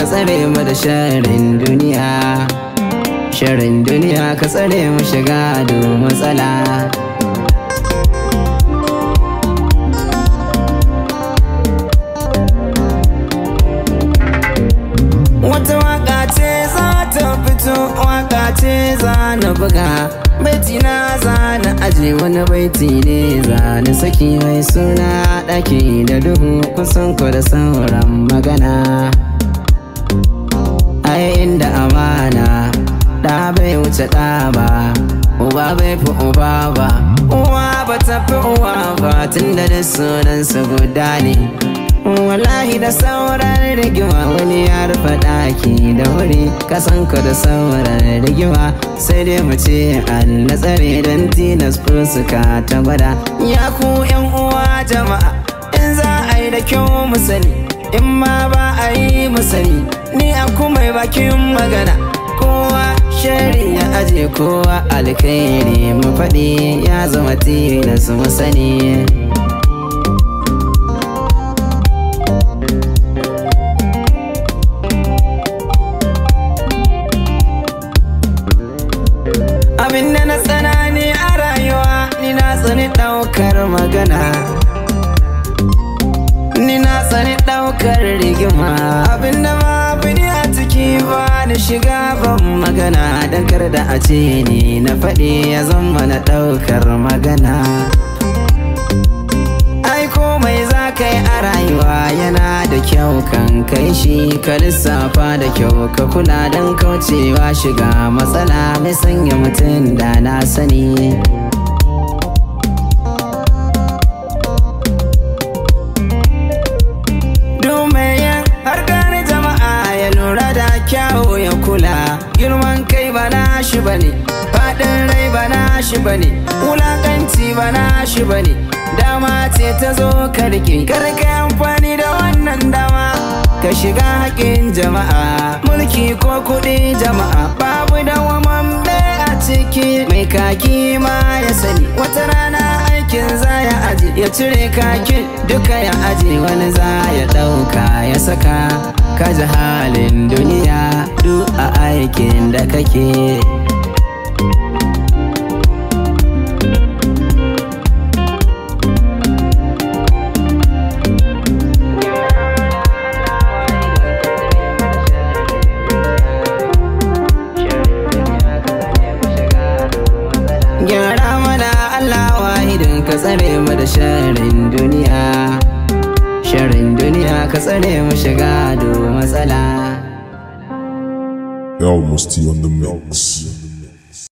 ka tsare mu da sharin duniya. Sharin duniya ka tsare mu shiga do matsala. Wata waƙa ce za ta fito waƙa ce za na buga. Baiti na za na aje wani baiti ne za na saki mai suna. Ɗaki da duhu kusan ku da sauran magana. Ai inda amana ɗa bai wuce ɗa ba. Uba bai fi uba ba. Uwa ba ta fi uwa ba tun da da sunansu guda ne. Wallahi da sauran rigima wani ya rufe ɗaki da wuri. Kasan ka da sauran rigima sai dai mu ce Allah tsare don tilas fuska ta gwada. Ya ku yan uwa jama'a in za a yi da kyau mu sani. In ma ba a yi mu sani ni a kuma bakin magana. Kowa shari ya aje kowa alkhairi mu faɗi ya zama tilas mu sani. Rigima abin da ma bini a ciki ba ni shiga ban magana. Dan kar da a ce ni na faɗi ya zama na ɗaukar magana. Ai komai za ka yi a rayuwa yana da kyau. Kan kai shi ka lissafa da kyau. Ka kula don kaucewa shiga matsala. Mai sanya mutum da na sani. Kyawu ya kula. Girman kai ba na shi ba ne faɗin rai ba na shi ba ne wulakanci ba na shi ba ne. Dama ce ta zo ka riƙe kar ka amfani da wannan dama. Ka shiga haƙin jama'a mulki ko kuɗi jama'a. Babu dawaman a ciki mai kaki ma ya sani. Wata rana aikin za ya aji ya cire kakin duka ya aji wani za ya ɗauka ya saka. Ka ji halin duniya duk a aikin da kake. Gyara mana Allah wahidin ka tsare mu da sharin duniya. Sharin ka tsare mu shiga do matsala on the mix.